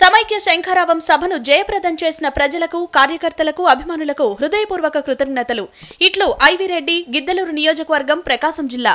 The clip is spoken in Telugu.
సమైక్య శంఖారావం సభను జయప్రదం చేసిన ప్రజలకు కార్యకర్తలకు అభిమానులకు హృదయపూర్వక కృతజ్ఞతలు. ఇట్లు ఐవి రెడ్డి గిద్దలూరు నియోజకవర్గం ప్రకాశం జిల్లా.